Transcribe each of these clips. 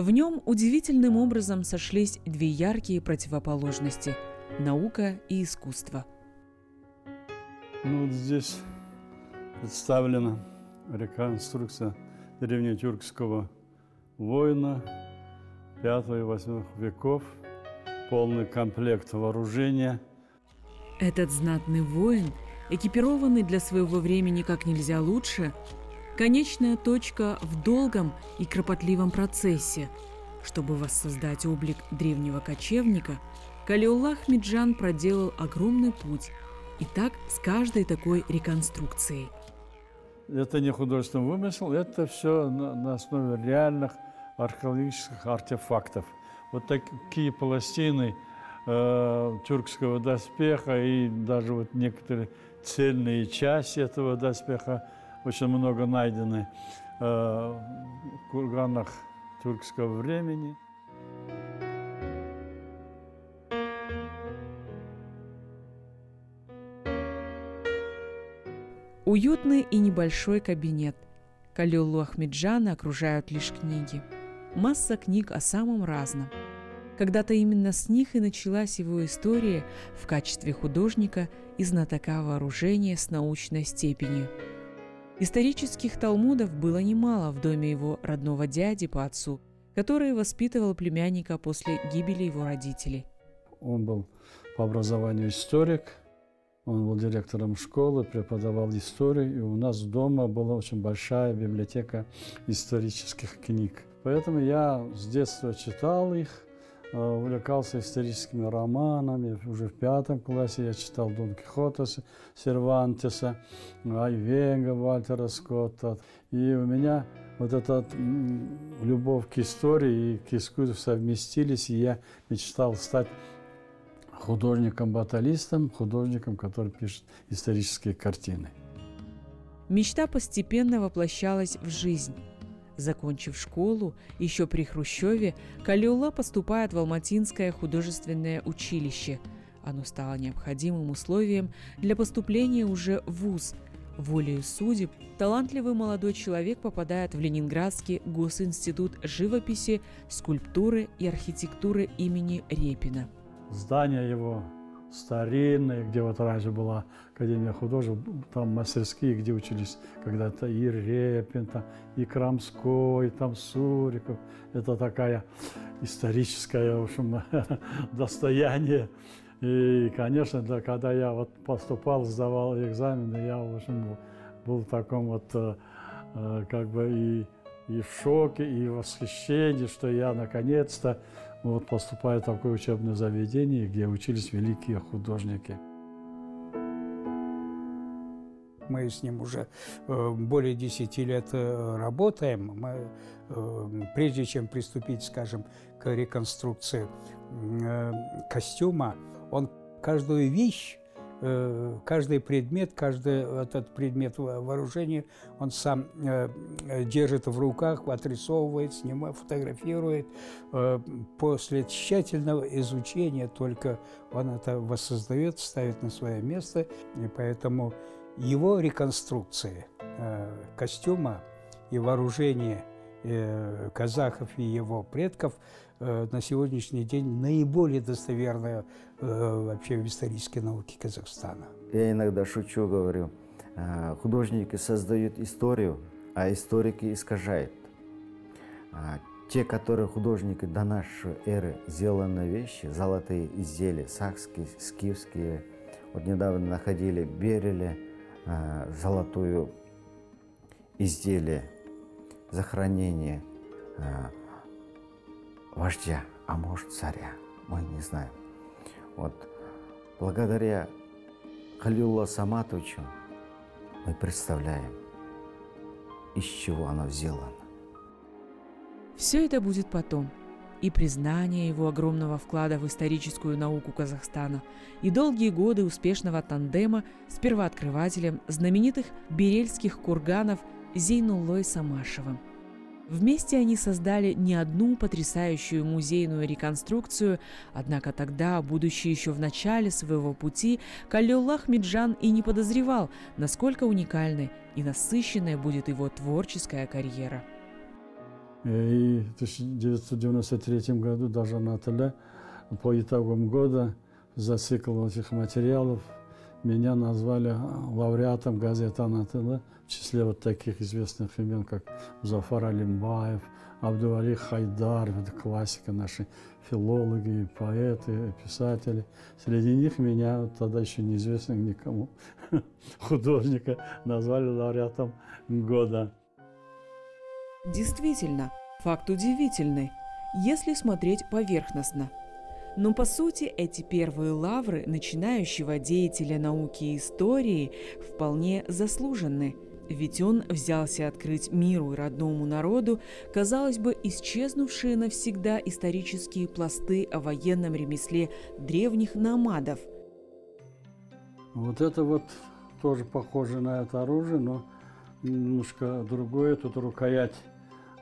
В нем удивительным образом сошлись две яркие противоположности – наука и искусство. Ну, вот здесь представлена реконструкция древнетюркского воина 5 и 8 веков, полный комплект вооружения. Этот знатный воин, экипированный для своего времени как нельзя лучше – Конечная точка в долгом и кропотливом процессе. Чтобы воссоздать облик древнего кочевника, Калиуллах Миджан проделал огромный путь, и так с каждой такой реконструкцией. Это не художественный вымысел, это все на, на основе реальных археологических артефактов. Вот такие пластины э, тюркского доспеха и даже вот некоторые цельные части этого доспеха очень много найдены э, в курганах тюркского времени. Уютный и небольшой кабинет. Калюлу Ахмеджана окружают лишь книги. Масса книг о самом разном. Когда-то именно с них и началась его история в качестве художника и знатока вооружения с научной степенью – Исторических талмудов было немало в доме его родного дяди по отцу, который воспитывал племянника после гибели его родителей. Он был по образованию историк, он был директором школы, преподавал историю, и у нас дома была очень большая библиотека исторических книг. Поэтому я с детства читал их, увлекался историческими романами. Уже в пятом классе я читал Дон Кихота Сервантеса, Айвенга Вальтера Скотта. И у меня вот эта любовь к истории и к искусству совместились, и я мечтал стать художником-баталистом, художником, который пишет исторические картины. Мечта постепенно воплощалась в жизнь. Закончив школу, еще при Хрущеве, Калиула поступает в Алматинское художественное училище. Оно стало необходимым условием для поступления уже в ВУЗ. Волею судеб талантливый молодой человек попадает в Ленинградский госинститут живописи, скульптуры и архитектуры имени Репина. Здание его старинные, где вот раньше была Академия художеств, там мастерские, где учились когда-то и Репин, там, и Крамской, там Суриков. Это такая историческое, в общем, достояние. И, конечно, да, когда я вот поступал, сдавал экзамены, я, в общем, был в таком вот, э, э, как бы и, и в шоке, и в восхищении, что я наконец-то вот поступаю в такое учебное заведение, где учились великие художники. Мы с ним уже э, более 10 лет э, работаем. Мы, э, прежде чем приступить, скажем, к реконструкции костюма, он каждую вещь каждый предмет, каждый этот предмет вооружения он сам э, держит в руках, отрисовывает, снимает, фотографирует. Э, после тщательного изучения только он это воссоздает, ставит на свое место. И поэтому его реконструкция костюма и вооружения казахов и его предков Э, на сегодняшний день наиболее достоверная э, вообще в исторической науке Казахстана. Я иногда шучу, говорю, э, художники создают историю, а историки искажают. А те, которые художники до нашей эры сделаны вещи, золотые изделия, сакские, скифские, вот недавно находили, берили золотую изделие, захоронение, вождя, а может царя, мы не знаем. Вот благодаря Халилулла Саматовичу мы представляем, из чего оно сделано. Все это будет потом. И признание его огромного вклада в историческую науку Казахстана, и долгие годы успешного тандема с первооткрывателем знаменитых берельских курганов Зейнуллой Самашевым – Вместе они создали не одну потрясающую музейную реконструкцию, однако тогда, будучи еще в начале своего пути, Калиуллах Миджан и не подозревал, насколько уникальной и насыщенной будет его творческая карьера. И в 1993 году даже на ТЛ по итогам года за цикл этих материалов меня назвали лауреатом газеты «Анатолы» в числе вот таких известных имен, как Зафар Алимбаев, Абдуали Хайдар, это классика наши филологи, поэты, писатели. Среди них меня тогда еще неизвестных никому художника назвали лауреатом года. Действительно, факт удивительный, если смотреть поверхностно – но по сути эти первые лавры начинающего деятеля науки и истории вполне заслуженны. Ведь он взялся открыть миру и родному народу, казалось бы, исчезнувшие навсегда исторические пласты о военном ремесле древних намадов. Вот это вот тоже похоже на это оружие, но немножко другое. Тут рукоять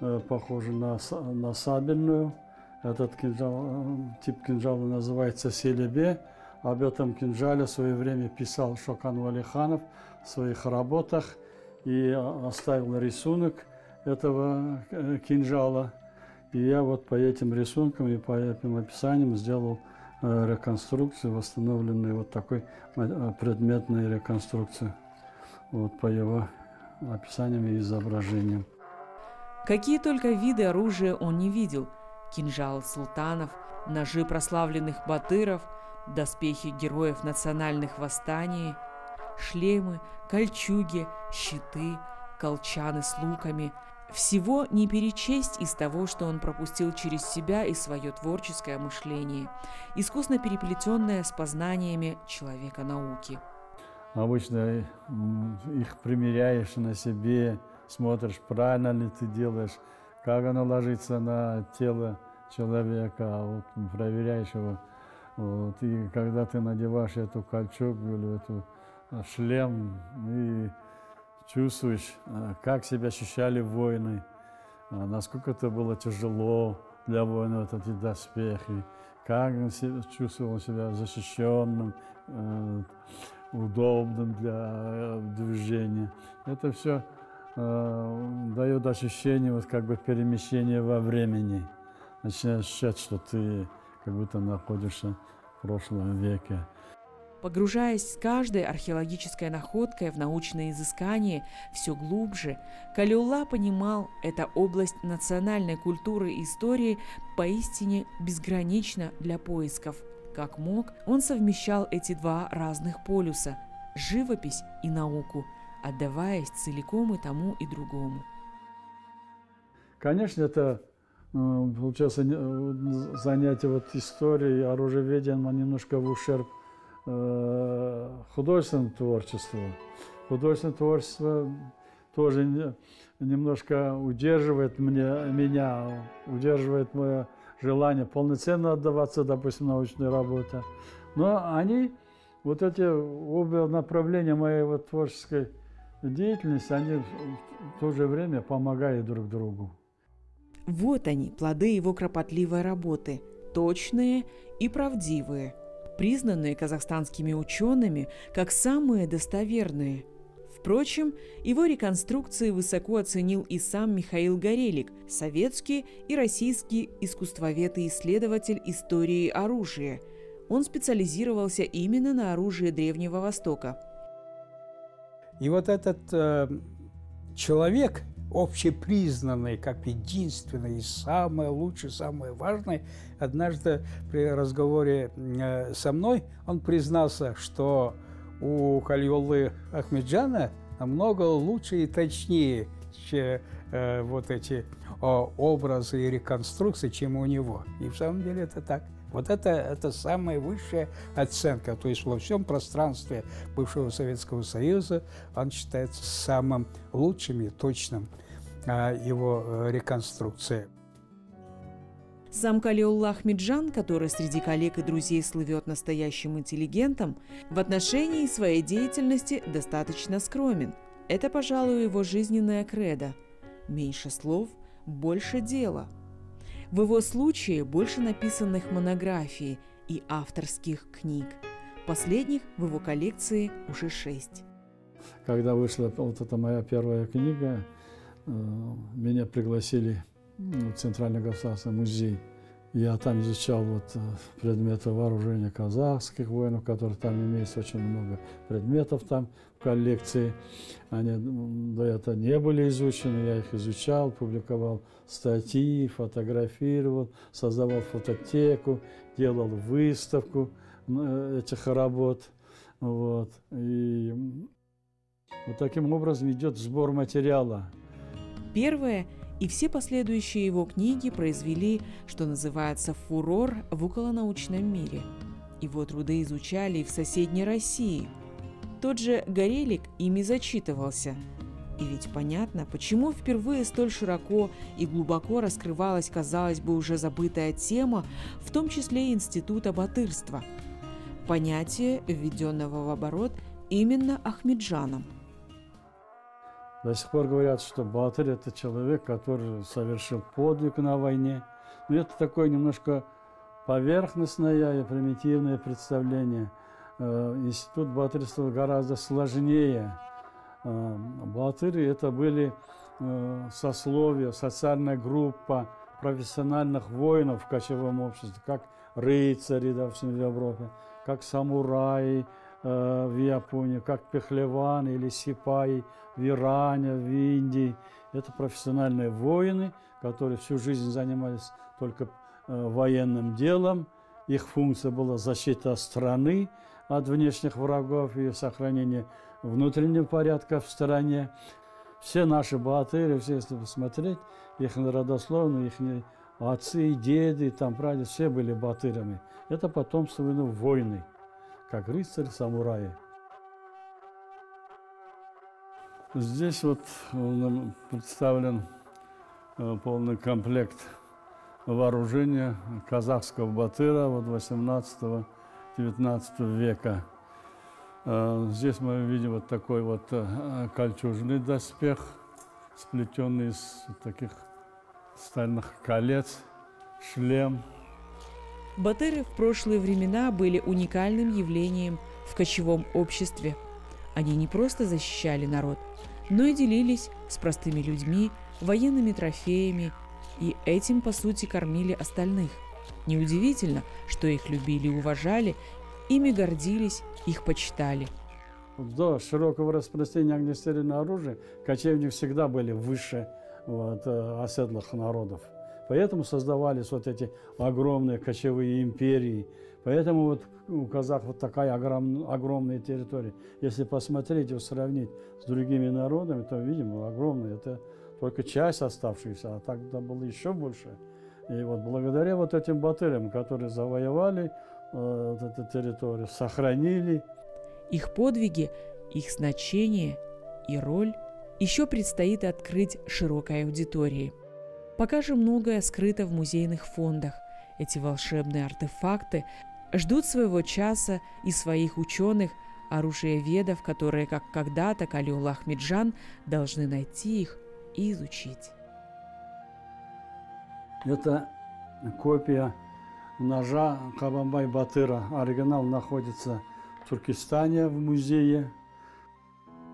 э, похожа на, на сабельную – этот кинжал, тип кинжала называется селебе. Об этом кинжале в свое время писал Шокан Валиханов в своих работах и оставил рисунок этого э, кинжала. И я вот по этим рисункам и по этим описаниям сделал э, реконструкцию, восстановленную вот такой предметной реконструкции вот по его описаниям и изображениям. Какие только виды оружия он не видел – кинжал султанов, ножи прославленных батыров, доспехи героев национальных восстаний, шлемы, кольчуги, щиты, колчаны с луками. Всего не перечесть из того, что он пропустил через себя и свое творческое мышление, искусно переплетенное с познаниями человека науки. Обычно их примеряешь на себе, смотришь, правильно ли ты делаешь, как оно ложится на тело человека, а вот проверяешь его. Вот, и когда ты надеваешь эту кольчугу или эту шлем, и чувствуешь, а, как себя ощущали воины, насколько это было тяжело для воинов, вот эти доспехи, как он чувствовал себя защищенным, э, удобным для э, движения. Это все э, дает ощущение вот как бы перемещения во времени. Начинаешь ощущать, что ты как будто находишься в прошлом веке. Погружаясь с каждой археологической находкой в научные изыскания все глубже, Калиулла понимал, эта область национальной культуры и истории поистине безгранична для поисков. Как мог, он совмещал эти два разных полюса – живопись и науку – отдаваясь целиком и тому, и другому. Конечно, это э, получается э, занятие вот историей, оружиеведением немножко в ущерб художественному творчеству. Художественное творчество тоже немножко удерживает мне, меня, удерживает мое желание полноценно отдаваться, допустим, научной работе. Но они, вот эти оба направления моей вот творческой деятельность, они в то же время помогают друг другу. Вот они, плоды его кропотливой работы, точные и правдивые, признанные казахстанскими учеными как самые достоверные. Впрочем, его реконструкции высоко оценил и сам Михаил Горелик, советский и российский искусствовед и исследователь истории оружия. Он специализировался именно на оружии Древнего Востока – и вот этот э, человек, общепризнанный как единственный и самый лучший, самый важный, однажды при разговоре э, со мной он признался, что у Хальоллы Ахмеджана намного лучше и точнее чем, э, вот эти э, образы и реконструкции, чем у него. И в самом деле это так. Вот это, это самая высшая оценка. То есть во всем пространстве бывшего Советского Союза он считается самым лучшим и точным а, его э, реконструкция. Сам Калиулла Ахмеджан, который среди коллег и друзей слывет настоящим интеллигентом, в отношении своей деятельности достаточно скромен. Это, пожалуй, его жизненная кредо. Меньше слов, больше дела – в его случае больше написанных монографий и авторских книг. Последних в его коллекции уже шесть. Когда вышла вот эта моя первая книга, э, меня пригласили ну, Центральный государственный музей. Я там изучал вот э, предметы вооружения казахских воинов, которые там имеется очень много предметов там в коллекции. Они до этого не были изучены, я их изучал, публиковал статьи, фотографировал, создавал фототеку, делал выставку э, этих работ. Вот. И вот таким образом идет сбор материала. Первое и все последующие его книги произвели, что называется, фурор в околонаучном мире. Его труды изучали и в соседней России. Тот же Горелик ими зачитывался. И ведь понятно, почему впервые столь широко и глубоко раскрывалась, казалось бы, уже забытая тема, в том числе и института батырства. Понятие, введенного в оборот именно Ахмеджаном – до сих пор говорят, что Батыр – это человек, который совершил подвиг на войне. Но это такое немножко поверхностное и примитивное представление. Э, институт батырства гораздо сложнее. Э, батыры – это были э, сословия, социальная группа профессиональных воинов в кочевом обществе, как рыцари, допустим, в Европе, как самураи, Э, в Японии, как пехлеваны или сипаи в Иране, в Индии. Это профессиональные воины, которые всю жизнь занимались только э, военным делом. Их функция была защита страны от внешних врагов и сохранение внутреннего порядка в стране. Все наши богатыри, все, если посмотреть, их родословные, их отцы, деды, там, прадеды, все были батырами. Это потомство ну, войны как рыцарь самураи. Здесь вот нам представлен э, полный комплект вооружения казахского батыра вот 18-19 века. Э, здесь мы видим вот такой вот э, кольчужный доспех, сплетенный из таких стальных колец, шлем – Батыры в прошлые времена были уникальным явлением в кочевом обществе. Они не просто защищали народ, но и делились с простыми людьми военными трофеями и этим, по сути, кормили остальных. Неудивительно, что их любили и уважали, ими гордились, их почитали. До широкого распространения огнестрельного оружия кочевники всегда были выше вот, э, оседлых народов. Поэтому создавались вот эти огромные кочевые империи. Поэтому вот у казахов вот такая огром, огромная территория. Если посмотреть и сравнить с другими народами, то видим, огромная. Это только часть оставшаяся, а тогда было еще больше. И вот благодаря вот этим батырям, которые завоевали э, эту территорию, сохранили. Их подвиги, их значение и роль еще предстоит открыть широкой аудитории – Пока же многое скрыто в музейных фондах. Эти волшебные артефакты ждут своего часа и своих ученых, оружиеведов, которые, как когда-то Калиул Ахмеджан, должны найти их и изучить. Это копия ножа Кабамбай Батыра. Оригинал находится в Туркестане в музее.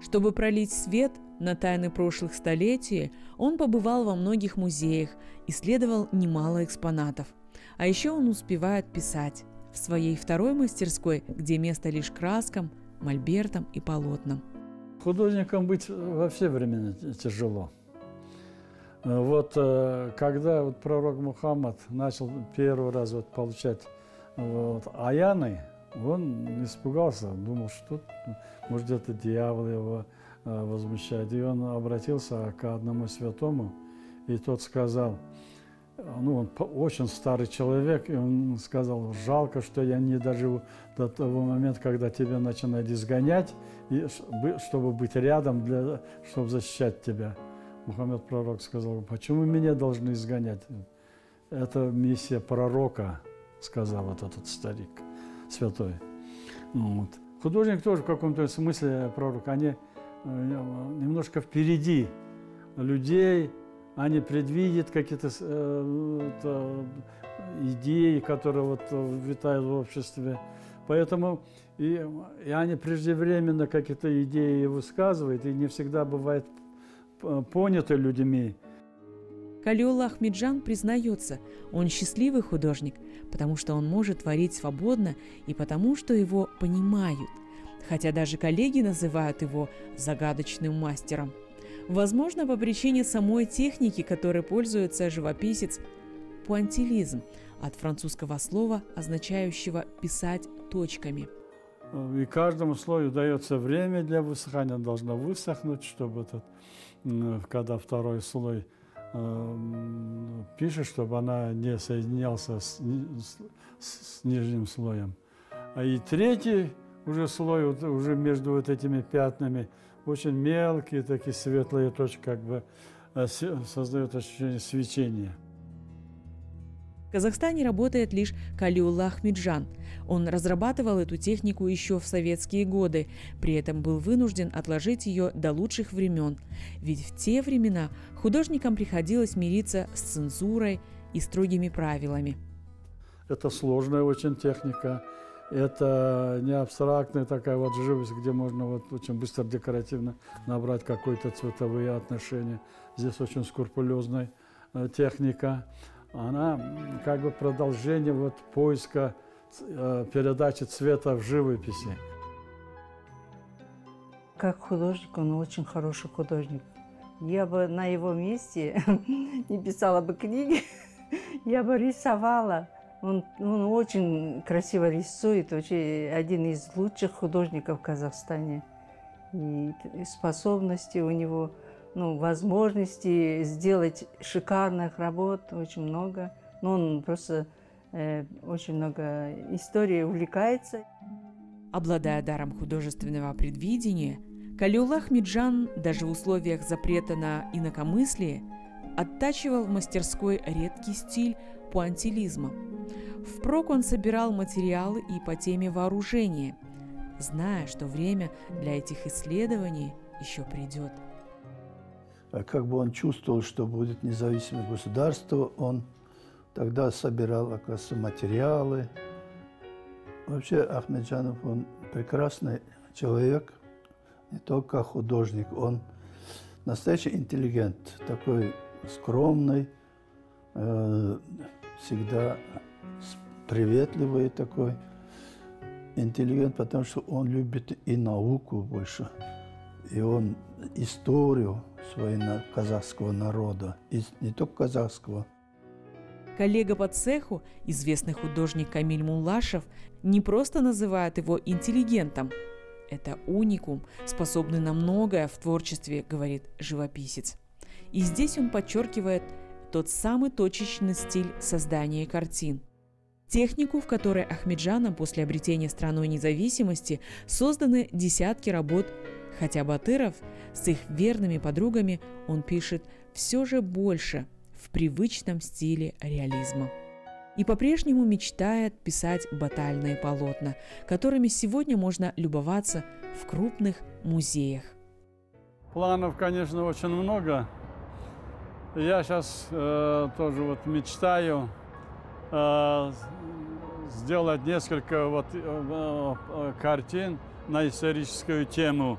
Чтобы пролить свет на тайны прошлых столетий он побывал во многих музеях, исследовал немало экспонатов. А еще он успевает писать в своей второй мастерской, где место лишь краскам, мольбертам и полотнам. Художником быть во все времена тяжело. Вот э, когда вот пророк Мухаммад начал первый раз вот получать вот, аяны, он испугался, думал, что может это дьявол его Э, возмущает. И он обратился к одному святому, и тот сказал, ну, он очень старый человек, и он сказал, жалко, что я не доживу до того момента, когда тебя начинают изгонять, и, чтобы быть рядом, для, чтобы защищать тебя. Мухаммед пророк сказал, почему меня должны изгонять? Это миссия пророка, сказал вот этот старик святой. Вот. Художник тоже в каком-то смысле пророк. Они немножко впереди людей, они предвидят какие-то э, идеи, которые вот витают в обществе. Поэтому и, и они преждевременно какие-то идеи высказывают, и не всегда бывает поняты людьми. Калиолла Ахмеджан признается, он счастливый художник, потому что он может творить свободно и потому что его понимают, хотя даже коллеги называют его загадочным мастером. Возможно, по причине самой техники, которой пользуется живописец, пуантилизм от французского слова, означающего «писать точками». И каждому слою дается время для высыхания, должно высохнуть, чтобы этот, когда второй слой э, пишет, чтобы она не соединялся с, с, с нижним слоем. А и третий уже слой, вот, уже между вот этими пятнами, очень мелкие такие светлые точки, как бы э, создают ощущение свечения. В Казахстане работает лишь Калиулла Ахмеджан. Он разрабатывал эту технику еще в советские годы, при этом был вынужден отложить ее до лучших времен. Ведь в те времена художникам приходилось мириться с цензурой и строгими правилами. Это сложная очень техника. Это не абстрактная такая вот живость, где можно вот очень быстро декоративно набрать какие-то цветовые отношения. Здесь очень скрупулезная э, техника она как бы продолжение вот поиска э, передачи цвета в живописи. Как художник, он очень хороший художник. Я бы на его месте не писала бы книги, я бы рисовала. Он, он очень красиво рисует, очень один из лучших художников в Казахстане. И способности у него ну, возможности сделать шикарных работ очень много. Но он просто э, очень много историй увлекается. Обладая даром художественного предвидения, Калиулла Ахмеджан даже в условиях запрета на инакомыслие оттачивал в мастерской редкий стиль пуантилизма. Впрок он собирал материалы и по теме вооружения, зная, что время для этих исследований еще придет. А как бы он чувствовал, что будет независимое государство, он тогда собирал, оказывается, материалы. Вообще Ахмеджанов, он прекрасный человек, не только художник, он настоящий интеллигент, такой скромный, э, всегда приветливый такой интеллигент, потому что он любит и науку больше, и он историю своего казахского народа, и не только казахского. Коллега по цеху, известный художник Камиль Муллашев, не просто называет его интеллигентом. Это уникум, способный на многое в творчестве, говорит живописец. И здесь он подчеркивает тот самый точечный стиль создания картин. Технику, в которой Ахмеджаном после обретения страной независимости созданы десятки работ Хотя Батыров с их верными подругами он пишет все же больше в привычном стиле реализма. И по-прежнему мечтает писать батальные полотна, которыми сегодня можно любоваться в крупных музеях. Планов, конечно, очень много. Я сейчас э, тоже вот мечтаю э, сделать несколько вот э, э, картин на историческую тему.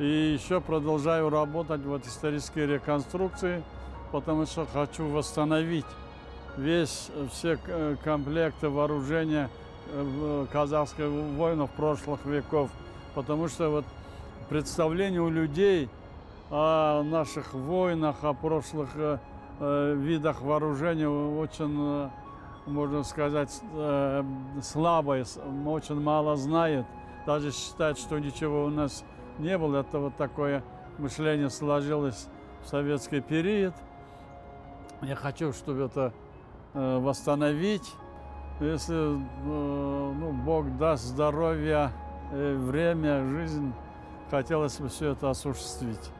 И еще продолжаю работать в исторической реконструкции, потому что хочу восстановить весь, все комплекты вооружения э, казахских воинов прошлых веков. Потому что вот представление у людей о наших войнах, о прошлых э, э видах вооружения очень, э, можно сказать, слабое, очень мало знает. Даже считает, что ничего у нас не было. Это вот такое мышление сложилось в советский период. Я хочу, чтобы это восстановить. Если ну, Бог даст здоровье, время, жизнь, хотелось бы все это осуществить.